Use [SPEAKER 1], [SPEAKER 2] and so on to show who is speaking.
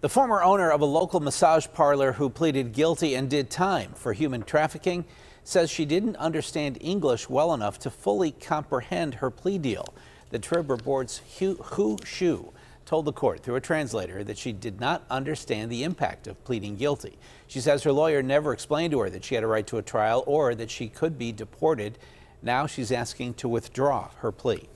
[SPEAKER 1] The former owner of a local massage parlor who pleaded guilty and did time for human trafficking says she didn't understand English well enough to fully comprehend her plea deal. The Trib Board's Hu Shu told the court through a translator that she did not understand the impact of pleading guilty. She says her lawyer never explained to her that she had a right to a trial or that she could be deported. Now she's asking to withdraw her plea.